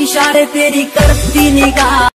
इशारे तेरी करती निगाह।